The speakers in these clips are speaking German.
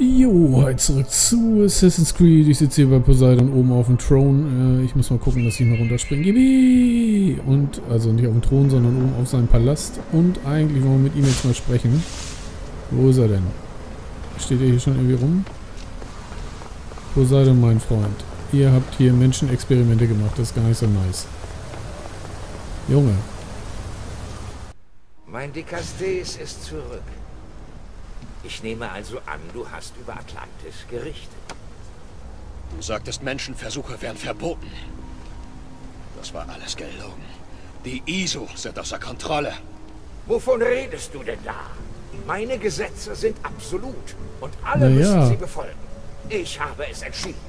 Jo, halt zurück zu Assassin's Creed. Ich sitze hier bei Poseidon oben auf dem Thron. Äh, ich muss mal gucken, dass ich mal runterspringe. Yippie! Und, also nicht auf dem Thron, sondern oben auf seinem Palast. Und eigentlich wollen wir mit ihm jetzt mal sprechen. Wo ist er denn? Steht er hier schon irgendwie rum? Poseidon, mein Freund. Ihr habt hier Menschenexperimente gemacht. Das ist gar nicht so nice. Junge. Mein Dikastes ist zurück. Ich nehme also an, du hast über Atlantis gerichtet. Du sagtest, Menschenversuche wären verboten. Das war alles gelogen. Die ISO sind außer Kontrolle. Wovon redest du denn da? Meine Gesetze sind absolut und alle Na müssen sie befolgen. Ich habe es entschieden.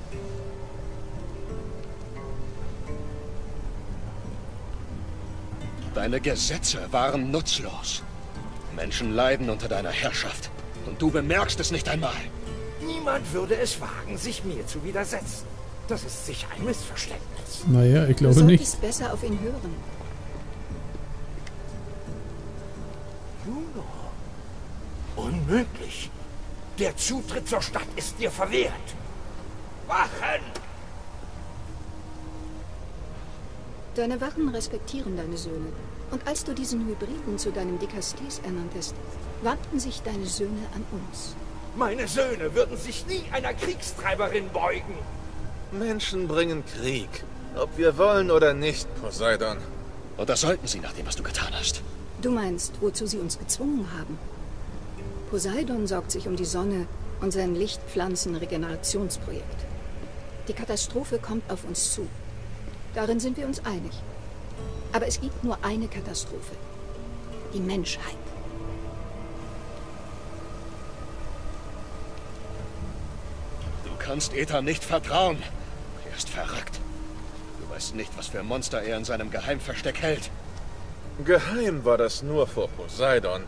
Deine Gesetze waren nutzlos. Menschen leiden unter deiner Herrschaft. Und du bemerkst es nicht einmal. Niemand würde es wagen, sich mir zu widersetzen. Das ist sicher ein Missverständnis. Naja, ich Du glaube nicht. solltest besser auf ihn hören. Juno. Unmöglich. Der Zutritt zur Stadt ist dir verwehrt. Wachen! Deine Wachen respektieren deine Söhne. Und als du diesen Hybriden zu deinem Dikastes ernanntest, wandten sich deine Söhne an uns. Meine Söhne würden sich nie einer Kriegstreiberin beugen. Menschen bringen Krieg. Ob wir wollen oder nicht, Poseidon. Und das sollten sie, nach dem, was du getan hast. Du meinst, wozu sie uns gezwungen haben? Poseidon sorgt sich um die Sonne und sein Lichtpflanzen-Regenerationsprojekt. Die Katastrophe kommt auf uns zu. Darin sind wir uns einig. Aber es gibt nur eine Katastrophe. Die Menschheit. Du kannst Ethan nicht vertrauen. Er ist verrückt. Du weißt nicht, was für Monster er in seinem Geheimversteck hält. Geheim war das nur vor Poseidon.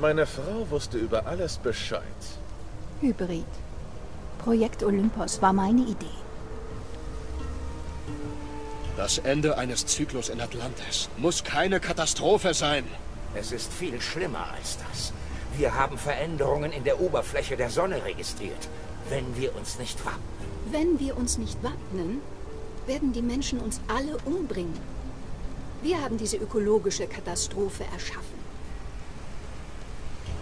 Meine Frau wusste über alles Bescheid. Hybrid. Projekt Olympos war meine Idee. Das Ende eines Zyklus in Atlantis muss keine Katastrophe sein. Es ist viel schlimmer als das. Wir haben Veränderungen in der Oberfläche der Sonne registriert, wenn wir uns nicht wappnen. Wenn wir uns nicht wappnen, werden die Menschen uns alle umbringen. Wir haben diese ökologische Katastrophe erschaffen.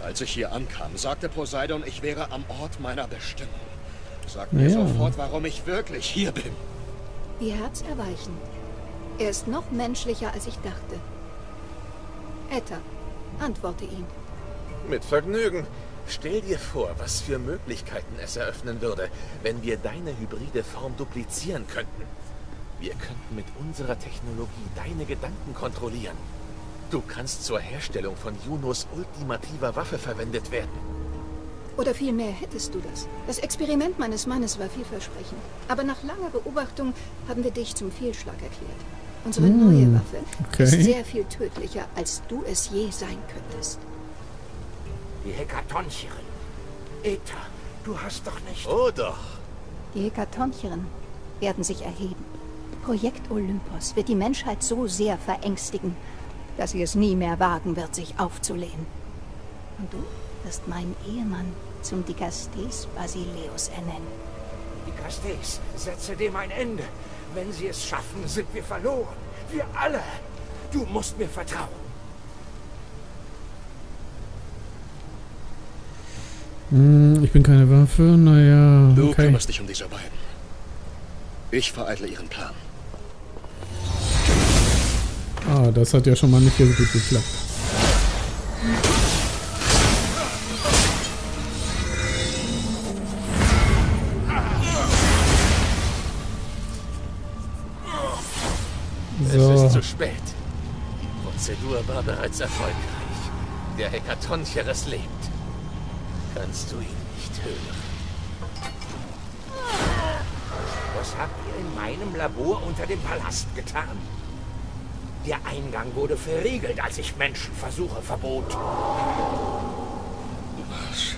Als ich hier ankam, sagte Poseidon, ich wäre am Ort meiner Bestimmung. Sag mir Ja. sofort, warum ich wirklich hier bin. Wie herzerweichend. Er ist noch menschlicher, als ich dachte. Etta, antworte ihm. Mit Vergnügen. Stell dir vor, was für Möglichkeiten es eröffnen würde, wenn wir deine hybride Form duplizieren könnten. Wir könnten mit unserer Technologie deine Gedanken kontrollieren. Du kannst zur Herstellung von Junos ultimativer Waffe verwendet werden. Oder vielmehr hättest du das. Das Experiment meines Mannes war vielversprechend. Aber nach langer Beobachtung haben wir dich zum Fehlschlag erklärt. Unsere neue Waffe okay. ist sehr viel tödlicher, als du es je sein könntest. Die Hekatoncherin. Eta, du hast doch nicht... Oh doch. Die Hekatoncheren werden sich erheben. Projekt Olympos wird die Menschheit so sehr verängstigen, dass sie es nie mehr wagen wird, sich aufzulehnen. Und du wirst meinen Ehemann zum Dikastes Basileus ernennen. Die Castes, setze dem ein Ende. Wenn sie es schaffen, sind wir verloren. Wir alle. Du musst mir vertrauen. Hm, ich bin keine Waffe, naja. Du Okay. kümmerst dich um diese beiden. Ich vereitle ihren Plan. Ah, das hat ja schon mal nicht so gut geklappt. Spät. Die Prozedur war bereits erfolgreich. Der Hekatoncheres lebt. Kannst du ihn nicht hören? Was habt ihr in meinem Labor unter dem Palast getan? Der Eingang wurde verriegelt, als ich Menschenversuche verbot. Was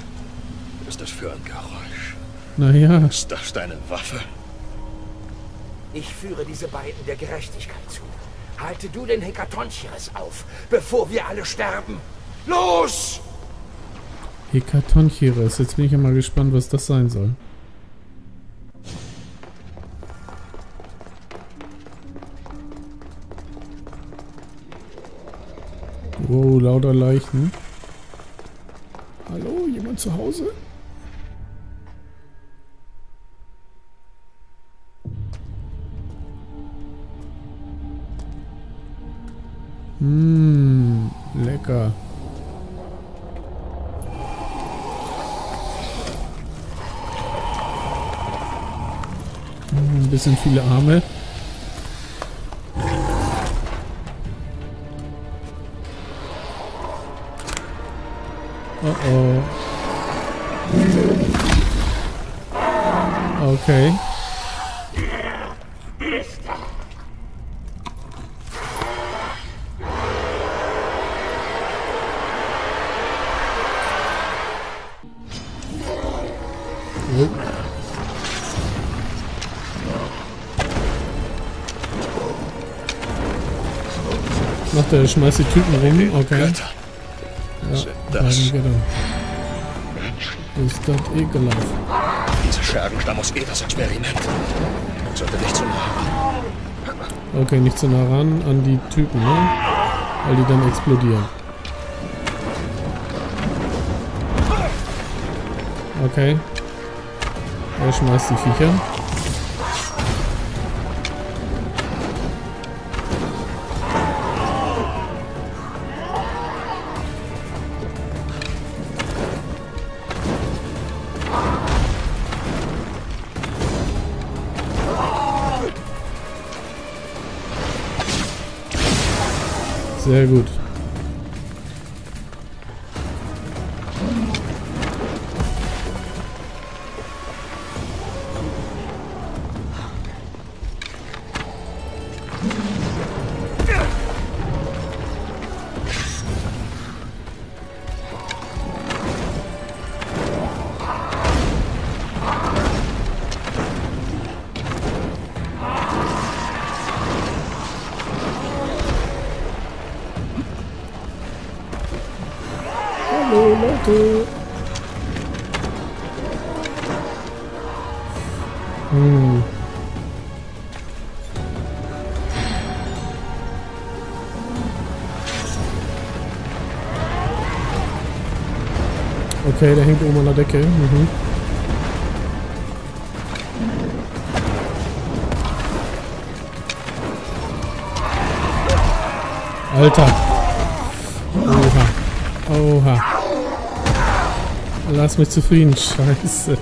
ist das für ein Geräusch? Naja. Ist das deine Waffe? Ich führe diese beiden der Gerechtigkeit zu. Halte du den Hekatoncheres auf, bevor wir alle sterben. Los! Hekatoncheres. Jetzt bin ich ja mal gespannt, was das sein soll. Wow, lauter Leichen. Hallo, jemand zu Hause? Mmh, lecker. Hm, ein bisschen viele Arme. Oh oh. Okay. Macht er, schmeißt die Typen rum, okay. Ja, sind das? Götter. Ist das ekelhaft. Diese Schergen stammen aus Evas Experiment. Man sollte nicht zu nah. Okay, nicht zu nah ran an die Typen, ne? Weil die dann explodieren. Okay. Er schmeißt die Viecher. Sehr gut. Okay, der hängt oben an der Decke. Mhm. Alter. Oha. Oha. Lass mich zufrieden. Scheiße.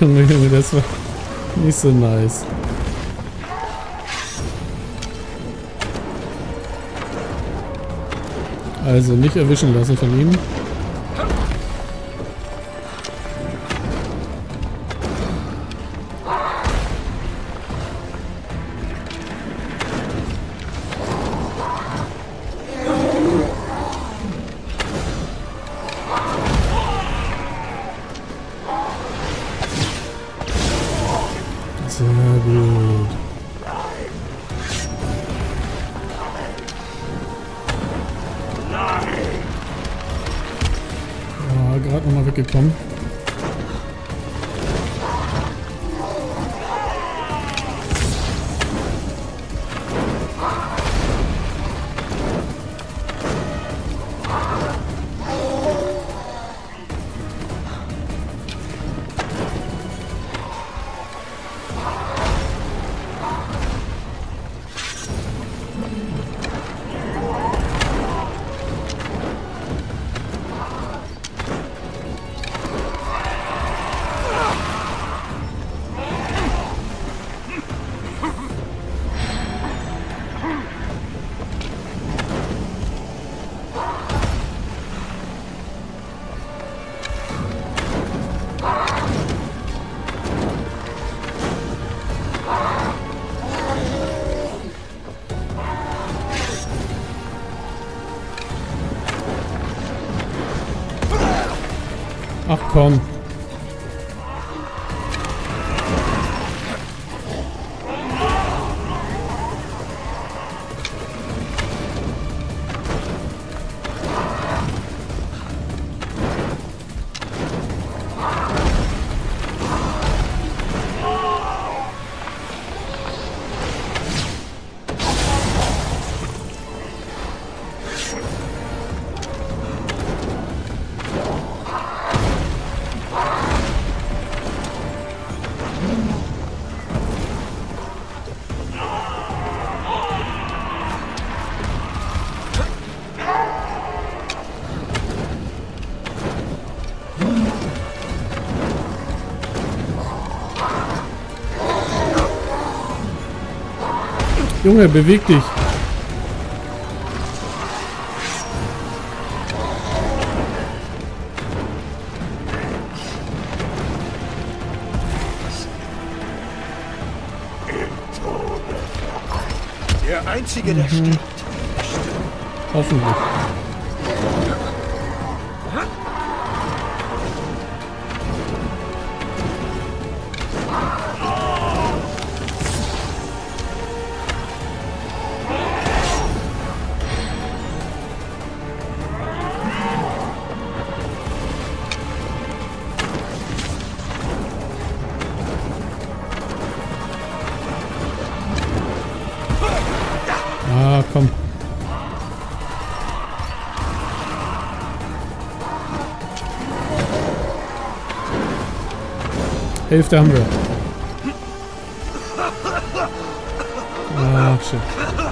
Junge, Junge, das war nicht so nice. Also nicht erwischen lassen von ihm. Komm. Thank Junge, beweg dich. Der Einzige, der stirbt. Hoffentlich. Komm. Hälfte haben wir. Ah, shit.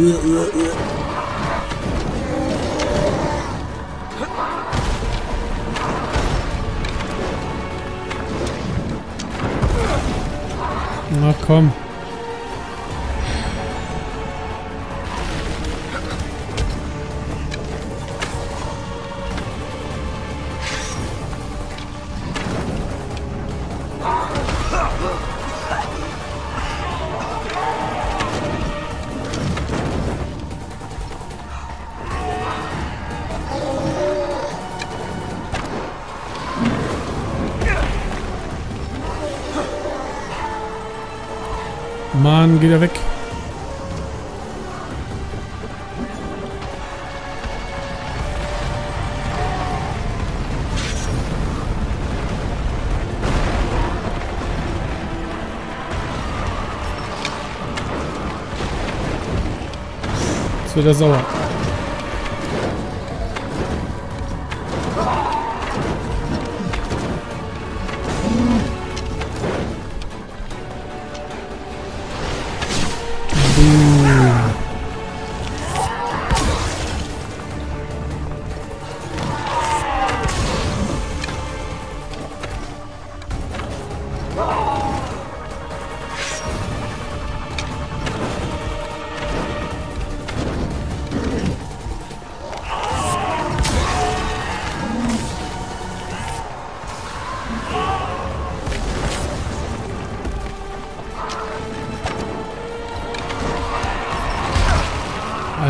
Ach komm. Mann, geht er weg. Jetzt wird er sauer.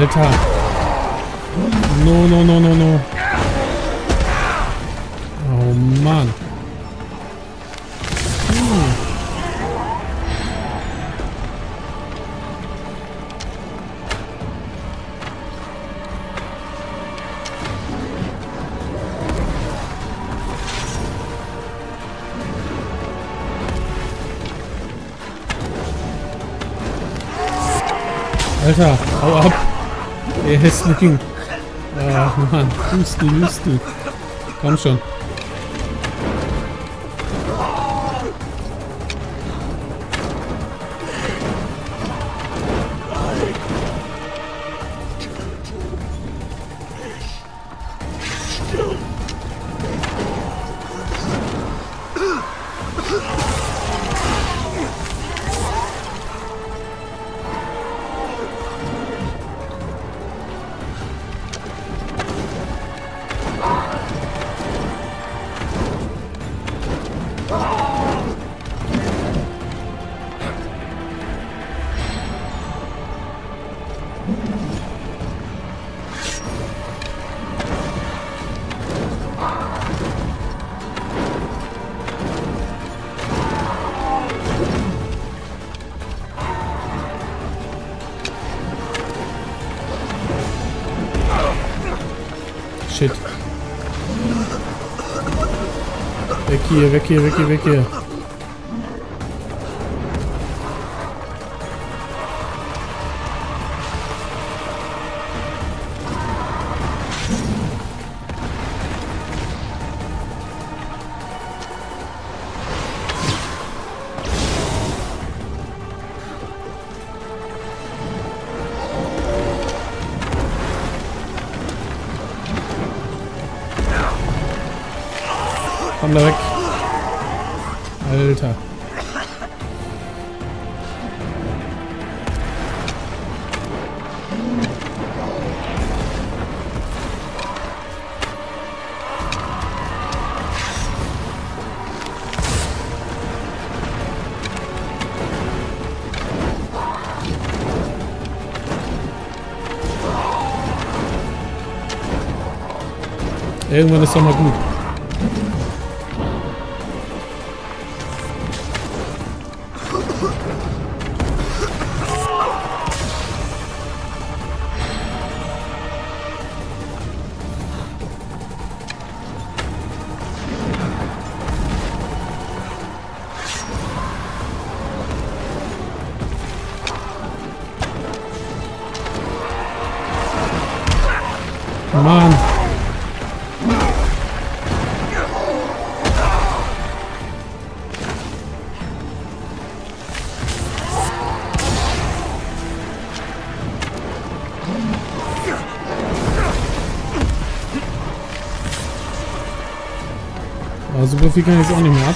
Alter. No, no, no, no, no. Oh Mann. Alter, hau ab. Ihr hässlichen. Ach Mann, Hustel, Hustel. Komm schon. Weg hier, weg hier, weg hier, weg Irgendwann ist doch mal Aber super viel kann ich jetzt auch nicht mehr ab.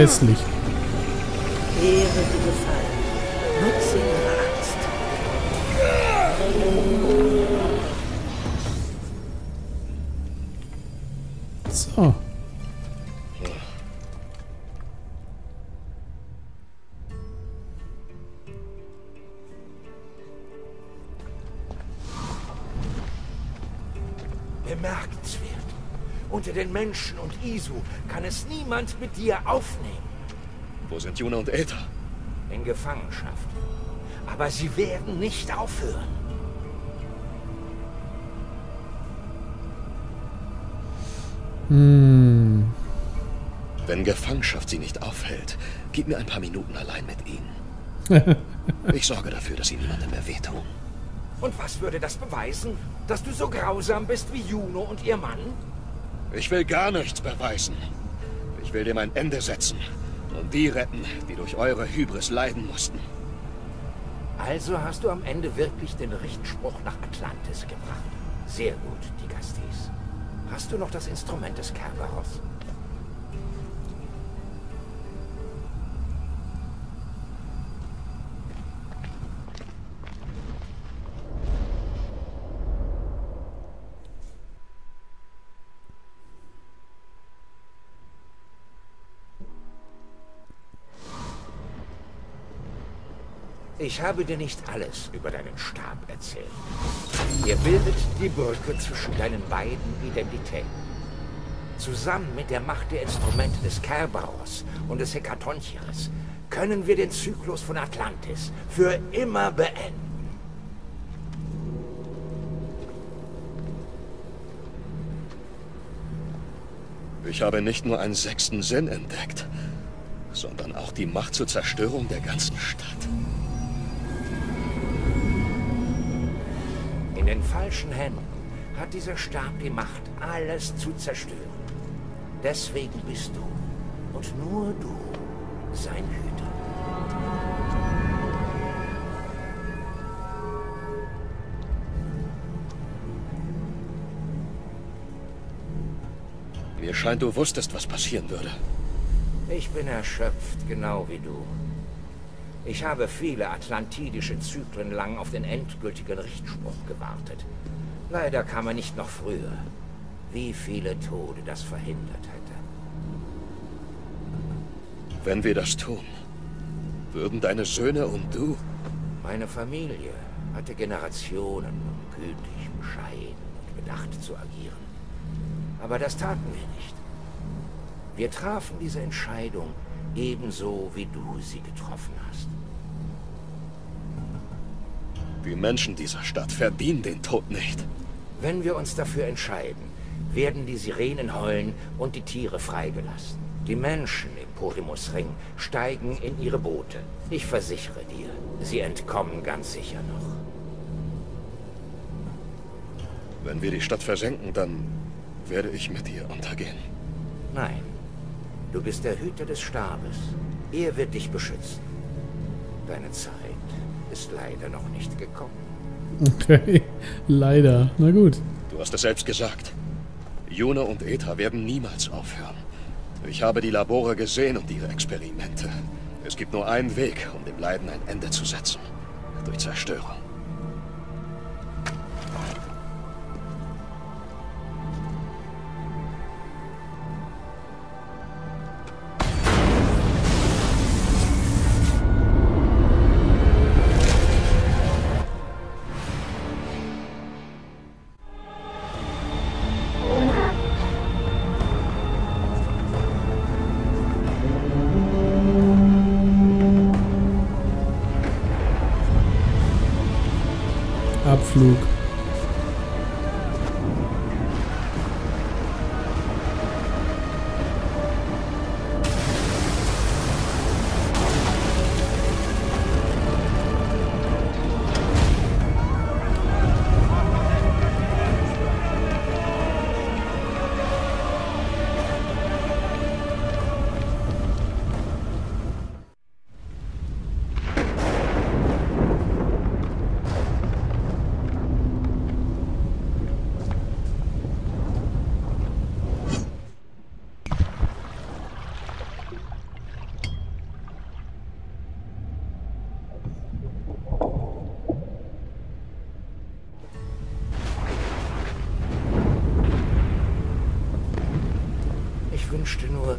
Hässlich. Den Menschen und Isu kann es niemand mit dir aufnehmen. Wo sind Juna und Eta? In Gefangenschaft. Aber sie werden nicht aufhören. Hm. Wenn Gefangenschaft sie nicht aufhält, gib mir ein paar Minuten allein mit ihnen. Ich sorge dafür, dass sie niemandem mehr wehtun. Und was würde das beweisen? Dass du so grausam bist wie Juno und ihr Mann? Ich will gar nichts beweisen. Ich will dem ein Ende setzen und die retten, die durch eure Hybris leiden mussten. Also hast du am Ende wirklich den Richtspruch nach Atlantis gebracht. Sehr gut, Digastes. Hast du noch das Instrument des Kerberos? Ich habe dir nicht alles über deinen Stab erzählt. Er bildet die Brücke zwischen deinen beiden Identitäten. Zusammen mit der Macht der Instrumente des Kerberos und des Hekatoncheres können wir den Zyklus von Atlantis für immer beenden. Ich habe nicht nur einen sechsten Sinn entdeckt, sondern auch die Macht zur Zerstörung der ganzen Stadt. Den falschen Händen hat dieser Stab die Macht, alles zu zerstören. Deswegen bist du und nur du sein Hüter. Mir scheint, du wusstest, was passieren würde. Ich bin erschöpft, genau wie du. Ich habe viele atlantidische Zyklen lang auf den endgültigen Richtspruch gewartet. Leider kam er nicht noch früher. Wie viele Tode das verhindert hätte. Wenn wir das tun, würden deine Söhne und du... Meine Familie hatte Generationen, um gütig, bescheiden und bedacht zu agieren. Aber das taten wir nicht. Wir trafen diese Entscheidung ebenso, wie du sie getroffen hast. Die Menschen dieser Stadt verdienen den Tod nicht. Wenn wir uns dafür entscheiden, werden die Sirenen heulen und die Tiere freigelassen. Die Menschen im Porimusring steigen in ihre Boote. Ich versichere dir, sie entkommen ganz sicher noch. Wenn wir die Stadt versenken, dann werde ich mit dir untergehen. Nein, du bist der Hüter des Stabes. Er wird dich beschützen. Deine Zeit ist leider noch nicht gekommen. Okay, leider. Na gut. Du hast es selbst gesagt. Juno und Eta werden niemals aufhören. Ich habe die Labore gesehen und ihre Experimente. Es gibt nur einen Weg, um dem Leiden ein Ende zu setzen. Durch Zerstörung. Abflug.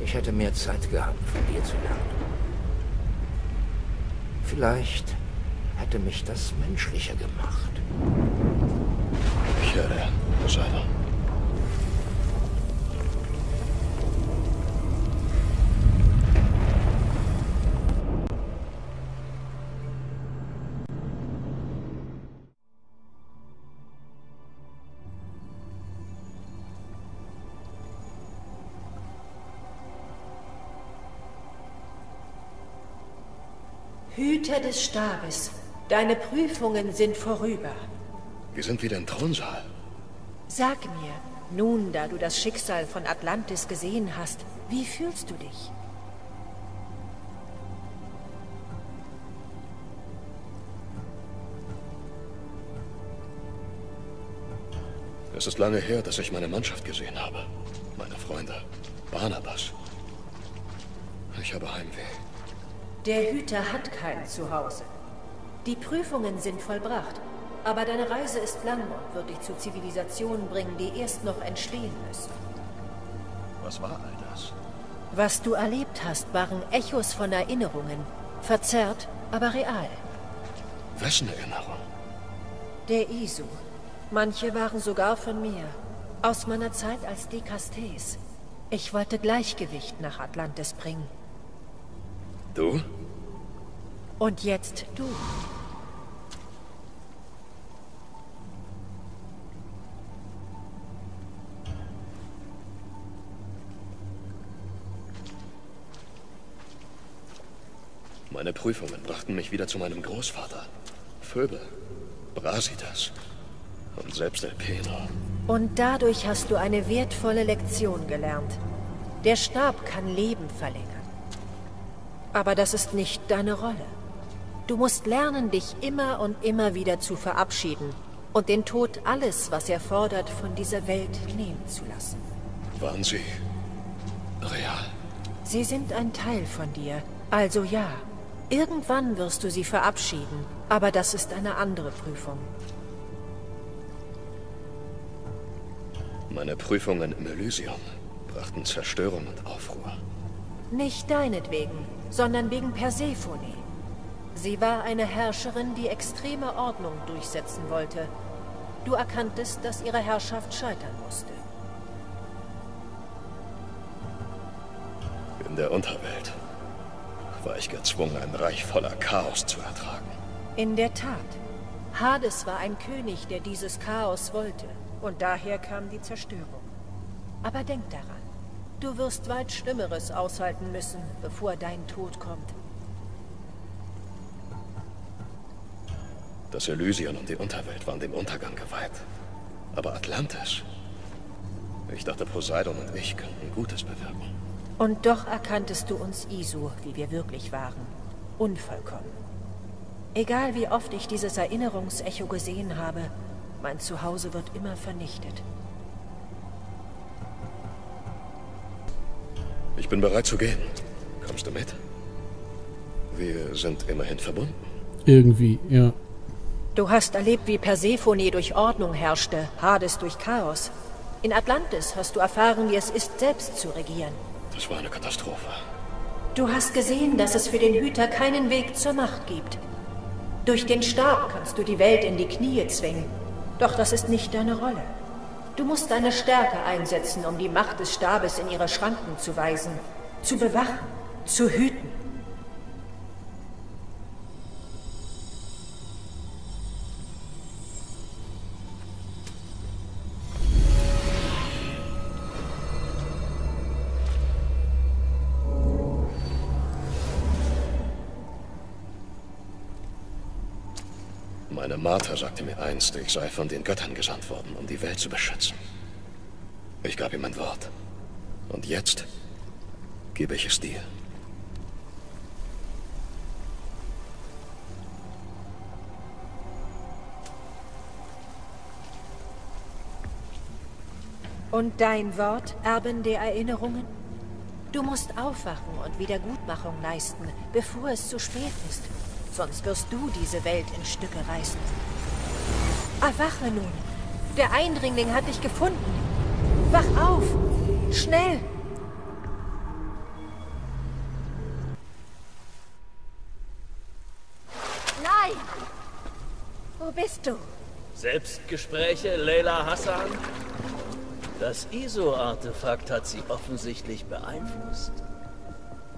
Ich hätte mehr Zeit gehabt, von dir zu lernen. Vielleicht hätte mich das menschlicher gemacht. Ich höre, Poseidon. Hüter des Stabes, deine Prüfungen sind vorüber. Wir sind wieder im Thronsaal. Sag mir, nun da du das Schicksal von Atlantis gesehen hast, wie fühlst du dich? Es ist lange her, dass ich meine Mannschaft gesehen habe. Meine Freunde. Barnabas. Ich habe Heimweh. Der Hüter hat kein Zuhause. Die Prüfungen sind vollbracht, aber deine Reise ist lang und wird dich zu Zivilisationen bringen, die erst noch entstehen müssen. Was war all das? Was du erlebt hast, waren Echos von Erinnerungen, verzerrt, aber real. Wessen Erinnerung? Der Isu. Manche waren sogar von mir. Aus meiner Zeit als Dekastes. Ich wollte Gleichgewicht nach Atlantis bringen. Du? Und jetzt du. Meine Prüfungen brachten mich wieder zu meinem Großvater. Phoebe, Brasidas und selbst Elpeno. Und dadurch hast du eine wertvolle Lektion gelernt. Der Stab kann Leben verlängern. Aber das ist nicht deine Rolle. Du musst lernen, dich immer und immer wieder zu verabschieden und den Tod alles, was er fordert, von dieser Welt nehmen zu lassen. Waren sie real? Sie sind ein Teil von dir, also ja. Irgendwann wirst du sie verabschieden, aber das ist eine andere Prüfung. Meine Prüfungen im Elysium brachten Zerstörung und Aufruhr. Nicht deinetwegen, sondern wegen Persephone. Sie war eine Herrscherin, die extreme Ordnung durchsetzen wollte. Du erkanntest, dass ihre Herrschaft scheitern musste. In der Unterwelt war ich gezwungen, ein Reich voller Chaos zu ertragen. In der Tat. Hades war ein König, der dieses Chaos wollte. Und daher kam die Zerstörung. Aber denk daran, du wirst weit Schlimmeres aushalten müssen, bevor dein Tod kommt. Das Elysion und die Unterwelt waren dem Untergang geweiht. Aber Atlantis? Ich dachte, Poseidon und ich könnten Gutes bewirken. Und doch erkanntest du uns Isu, wie wir wirklich waren. Unvollkommen. Egal wie oft ich dieses Erinnerungsecho gesehen habe, mein Zuhause wird immer vernichtet. Bin bereit zu gehen. Kommst du mit? Wir sind immerhin verbunden. Irgendwie, ja. Du hast erlebt, wie Persephone durch Ordnung herrschte, Hades durch Chaos. In Atlantis hast du erfahren, wie es ist, selbst zu regieren. Das war eine Katastrophe. Du hast gesehen, dass es für den Hüter keinen Weg zur Macht gibt. Durch den Stab kannst du die Welt in die Knie zwingen. Doch das ist nicht deine Rolle. Du musst deine Stärke einsetzen, um die Macht des Stabes in ihre Schranken zu weisen, zu bewachen, zu hüten. Meine Martha sagte mir einst, ich sei von den Göttern gesandt worden, um die Welt zu beschützen. Ich gab ihm mein Wort. Und jetzt gebe ich es dir. Und dein Wort, Erbin der Erinnerungen? Du musst aufwachen und Wiedergutmachung leisten, bevor es zu spät ist. Sonst wirst du diese Welt in Stücke reißen. Erwache nun. Der Eindringling hat dich gefunden. Wach auf. Schnell. Nein. Wo bist du? Selbstgespräche, Leila Hassan? Das ISO-Artefakt hat sie offensichtlich beeinflusst.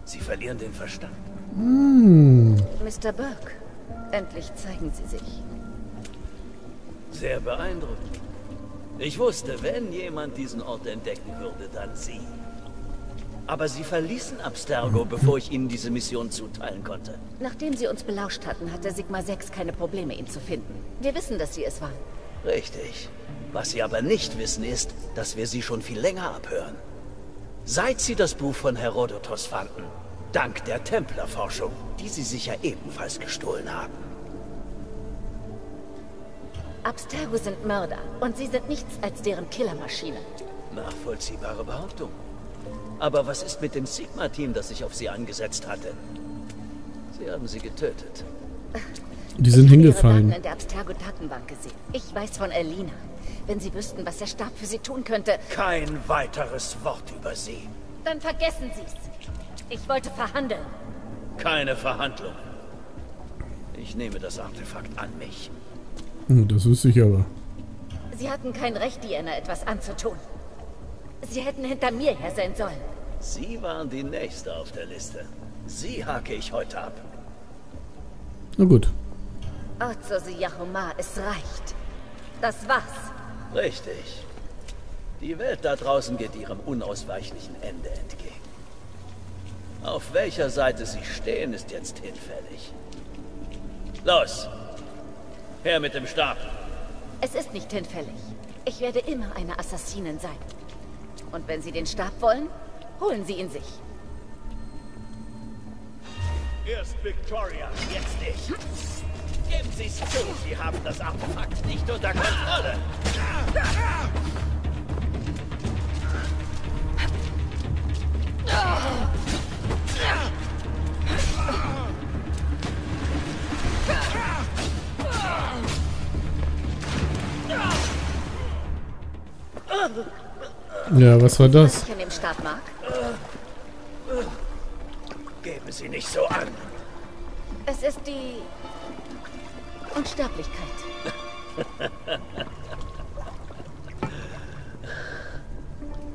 Sie verlieren den Verstand. Hm. Mr. Burke, endlich zeigen Sie sich. Sehr beeindruckend. Ich wusste, wenn jemand diesen Ort entdecken würde, dann Sie. Aber Sie verließen Abstergo, bevor ich Ihnen diese Mission zuteilen konnte. Nachdem Sie uns belauscht hatten, hatte Sigma 6 keine Probleme, ihn zu finden. Wir wissen, dass Sie es waren. Richtig. Was Sie aber nicht wissen, ist, dass wir Sie schon viel länger abhören. Seit Sie das Buch von Herodotos fanden, dank der Templerforschung, die Sie sicher ebenfalls gestohlen haben. Abstergo sind Mörder und Sie sind nichts als deren Killermaschine. Nachvollziehbare Behauptung. Aber was ist mit dem Sigma-Team, das sich auf Sie angesetzt hatte? Sie haben sie getötet. Die sind ich habe Ihre hingefallen. Daten in der Abstergo-Datenbank gesehen. Ich weiß von Elina. Wenn Sie wüssten, was der Stab für Sie tun könnte, Kein weiteres Wort über Sie. dann vergessen Sie's. Ich wollte verhandeln. Keine Verhandlung. Ich nehme das Artefakt an mich. Hm, Das wüsste ich aber. Sie hatten kein Recht, Diana etwas anzutun. Sie hätten hinter mir her sein sollen. Sie waren die Nächste auf der Liste. Sie hake ich heute ab. Na gut. Ozosi Yahoma, es reicht. Das war's. Richtig. Die Welt da draußen geht ihrem unausweichlichen Ende entgegen. Auf welcher Seite sie stehen, ist jetzt hinfällig. Los! Her mit dem Stab! Es ist nicht hinfällig. Ich werde immer eine Assassinin sein. Und wenn Sie den Stab wollen, holen Sie ihn sich. Erst Victoria, jetzt ich. Geben Sie es zu, Sie haben das Artefakt nicht unter Kontrolle. Ja, was war das? Ich an dem Stab mag. Geben Sie nicht so an. Es ist die Unsterblichkeit.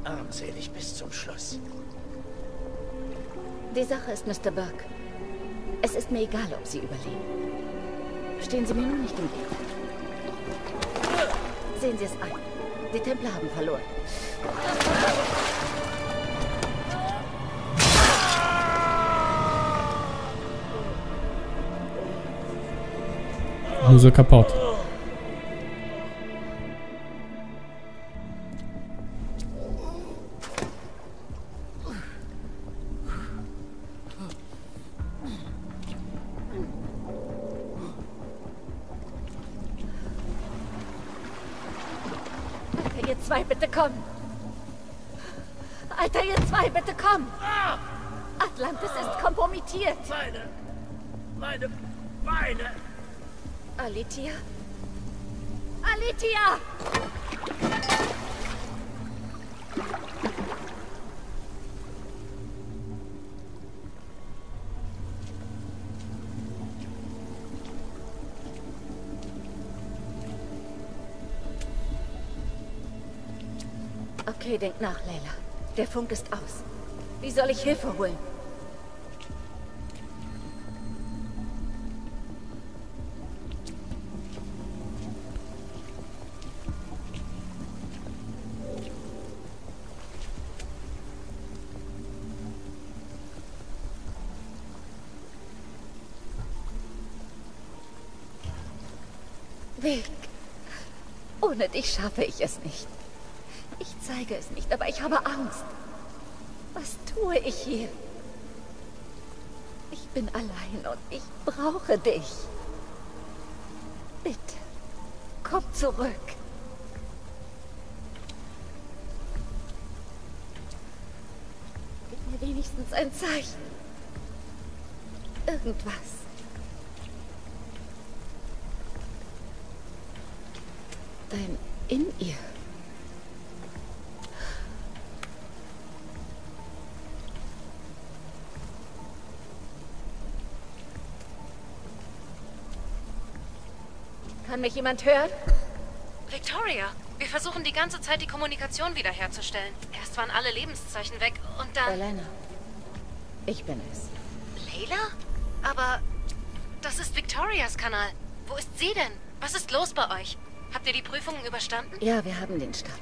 Armselig bis zum Schluss. Die Sache ist, Mr. Burke. Es ist mir egal, ob Sie überleben. Stehen Sie mir nur nicht im Weg. Sehen Sie es ein. Die Templer haben verloren. User kaputt. Okay, denk nach, Leila. Der Funk ist aus. Wie soll ich Hilfe holen? Weg. Ohne dich schaffe ich es nicht. Zeige es nicht, aber ich habe Angst. Was tue ich hier? Ich bin allein und ich brauche dich. Bitte, komm zurück. Gib mir wenigstens ein Zeichen. Irgendwas. Dein In-Ihr. Kann mich jemand hören? Victoria, wir versuchen die ganze Zeit die Kommunikation wiederherzustellen. Erst waren alle Lebenszeichen weg und dann... Elena. Ich bin es. Leila? Aber das ist Victorias Kanal. Wo ist sie denn? Was ist los bei euch? Habt ihr die Prüfungen überstanden? Ja, wir haben den Stab.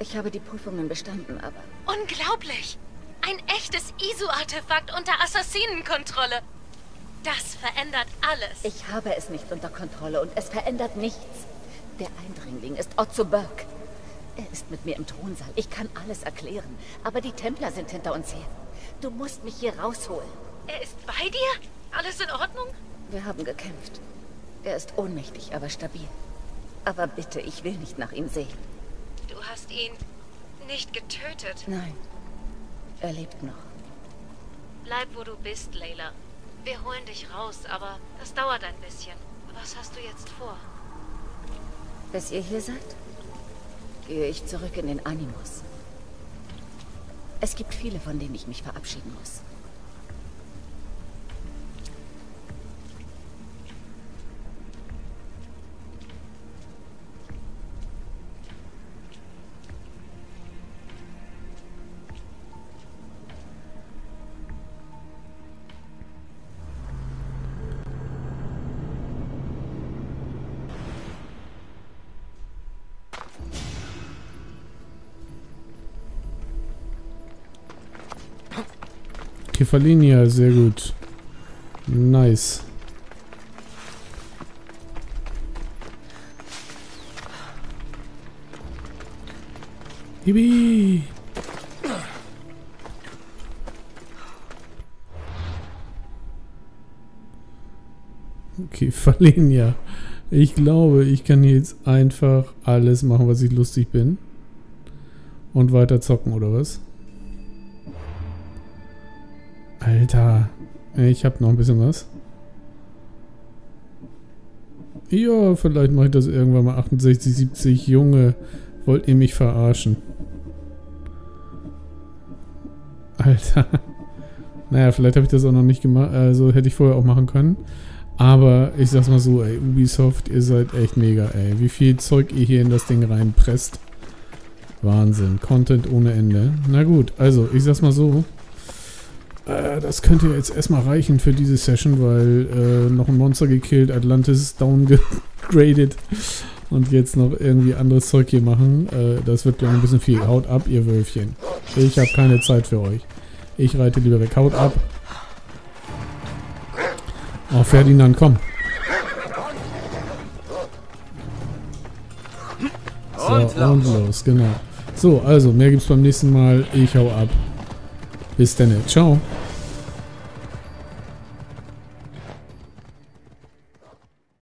Ich habe die Prüfungen bestanden, aber... Unglaublich! Ein echtes ISO-Artefakt unter Assassinenkontrolle. Das verändert alles. Ich habe es nicht unter Kontrolle und es verändert nichts. Der Eindringling ist Otto Burke. Er ist mit mir im Thronsaal. Ich kann alles erklären. Aber die Templer sind hinter uns her. Du musst mich hier rausholen. Er ist bei dir? Alles in Ordnung? Wir haben gekämpft. Er ist ohnmächtig, aber stabil. Aber bitte, ich will nicht nach ihm sehen. Du hast ihn nicht getötet. Nein. Er lebt noch. Bleib, wo du bist, Layla. Wir holen dich raus, aber das dauert ein bisschen. Was hast du jetzt vor? Bis ihr hier seid, gehe ich zurück in den Animus. Es gibt viele, von denen ich mich verabschieden muss. Kefalinia, sehr gut. Nice. Ibi! Okay, Falenia. Ich glaube, ich kann jetzt einfach alles machen, was ich lustig bin. Und weiter zocken, oder was? Alter. Ich habe noch ein bisschen was. Ja, vielleicht mache ich das irgendwann mal. 68, 70. Junge, wollt ihr mich verarschen? Alter. Naja, vielleicht habe ich das auch noch nicht gemacht. Also hätte ich vorher auch machen können. Aber ich sag's mal so, ey, Ubisoft, ihr seid echt mega, ey. Wie viel Zeug ihr hier in das Ding reinpresst. Wahnsinn. Content ohne Ende. Na gut, also, ich sag's mal so. Äh, das könnte jetzt erstmal reichen für diese Session, weil äh, noch ein Monster gekillt, Atlantis downgraded. Und jetzt noch irgendwie anderes Zeug hier machen. Äh, das wird, glaube ich, ein bisschen viel. Haut ab, ihr Wölfchen. Ich habe keine Zeit für euch. Ich reite lieber weg. Haut ab. Oh, Ferdinand, komm. So, und los, genau. So, also, mehr gibt's beim nächsten Mal. Ich hau ab. Bis dann. Ciao.